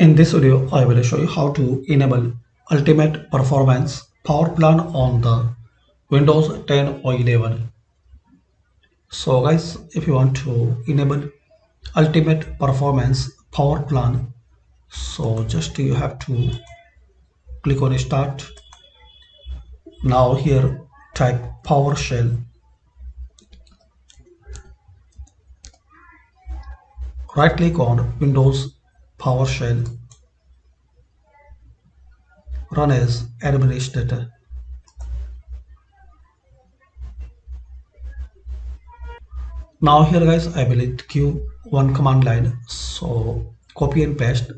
In this video, I will show you how to enable Ultimate Performance Power Plan on the Windows 10 or 11. So guys, if you want to enable Ultimate Performance Power Plan, so just you have to click on Start. Now here type PowerShell. Right click on Windows PowerShell run as administrator. Now here guys I will give one command line so copy and paste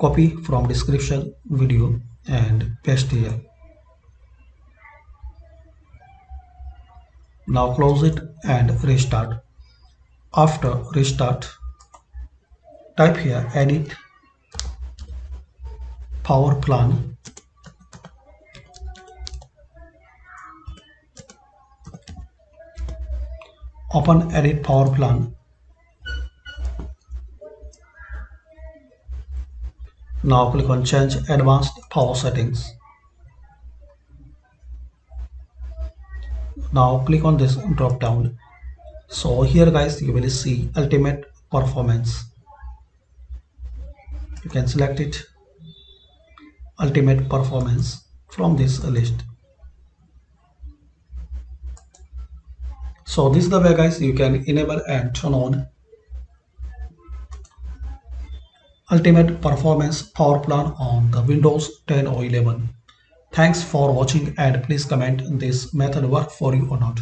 copy from description video and paste here. Now close it and restart. After restart type here edit power plan. Open edit power plan. Now click on change advanced power settings. Now click on this drop down. So here guys you will see ultimate performance you can select it. Ultimate performance from this list. So this is the way guys you can enable and turn on ultimate performance power plan on the windows 10 or 11 thanks for watching and please comment this method work for you or not